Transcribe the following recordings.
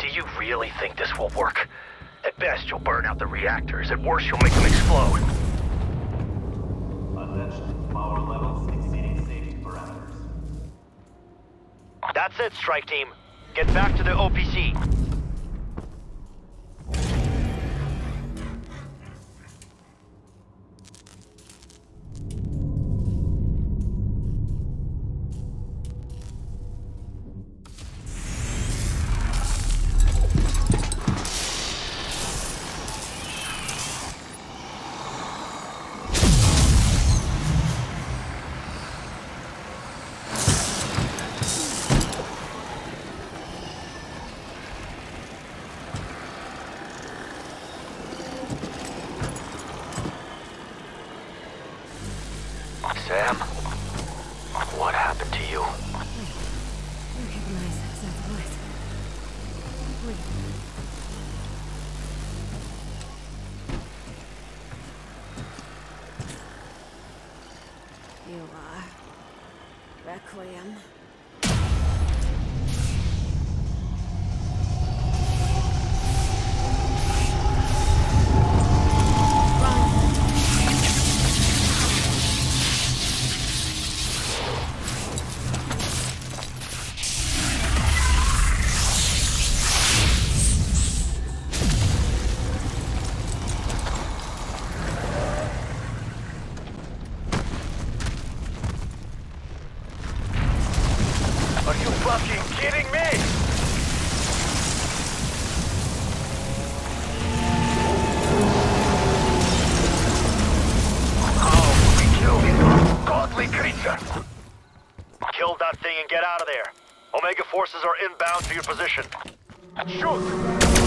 Do you really think this will work? At best, you'll burn out the reactors. At worst, you'll make them explode. Attention, power levels exceeding safety parameters. That's it, strike team. Get back to the OPC. Sam, what happened to you? Recognize that voice. Wait. You are Requiem. And get out of there. Omega forces are inbound to your position. Shoot!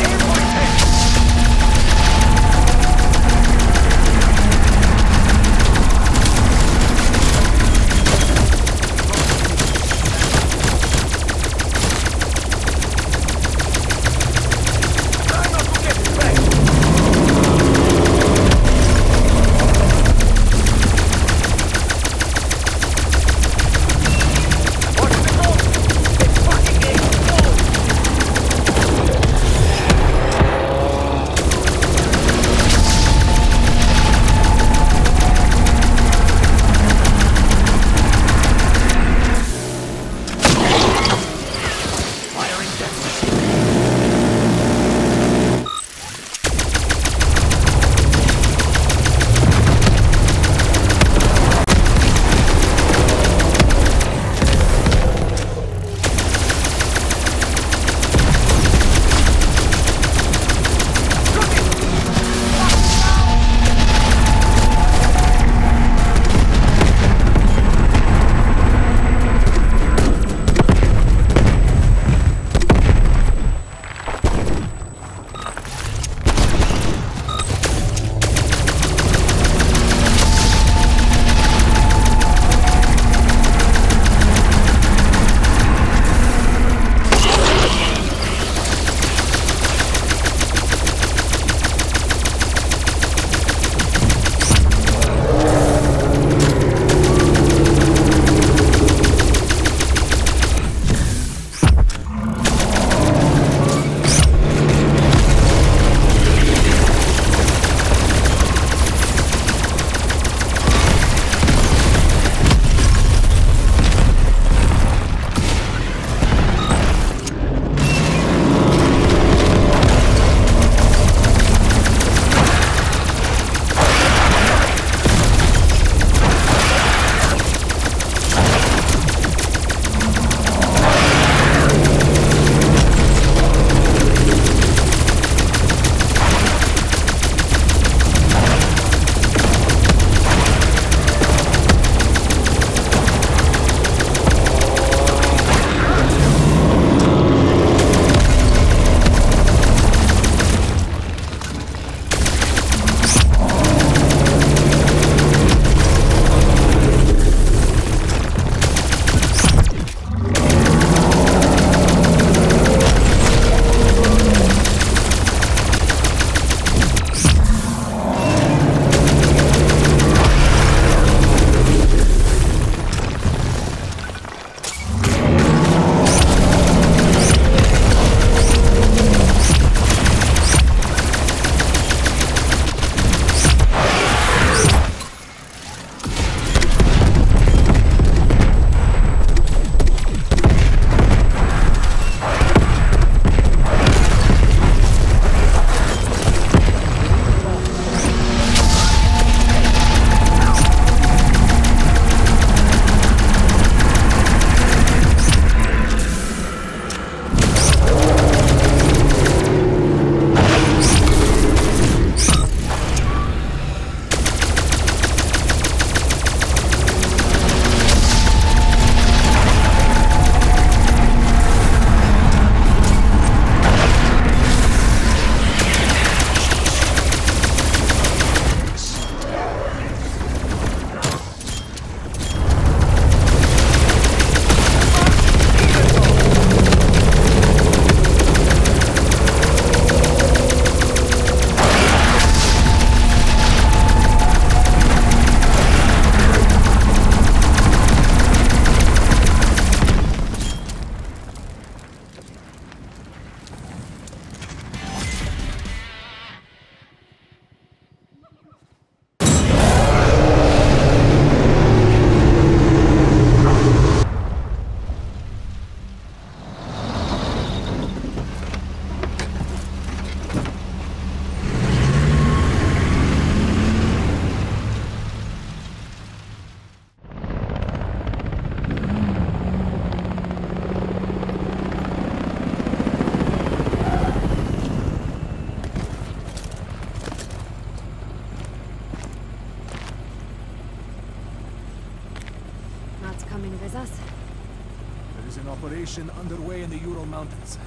There is operation underway in the Ural Mountains.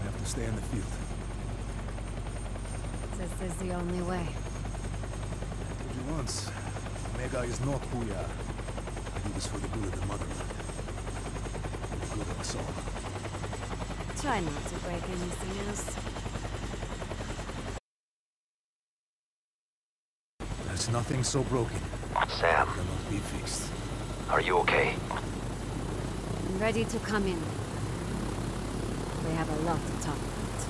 I have to stay in the field. This is the only way. I told you once, Omega is not who we are. I do this for the good of the motherland. For the good of us all. Try not to break anything else. There's nothing so broken Sam, cannot be fixed. are you okay? I'm ready to come in. We have a lot to talk about.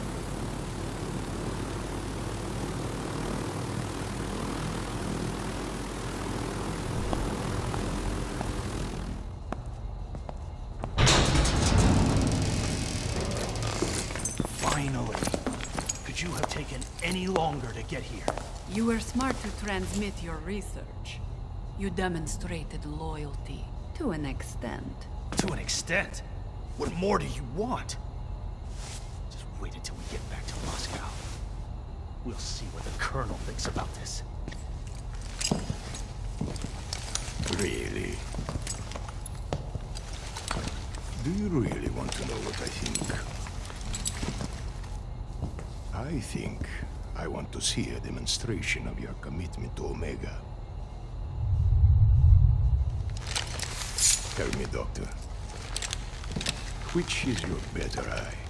Finally! Could you have taken any longer to get here? You were smart to transmit your research. You demonstrated loyalty to an extent. To an extent. What more do you want? Just wait until we get back to Moscow. We'll see what the Colonel thinks about this. Really? Do you really want to know what I think? I think I want to see a demonstration of your commitment to Omega. Tell me, Doctor. Which is your better eye?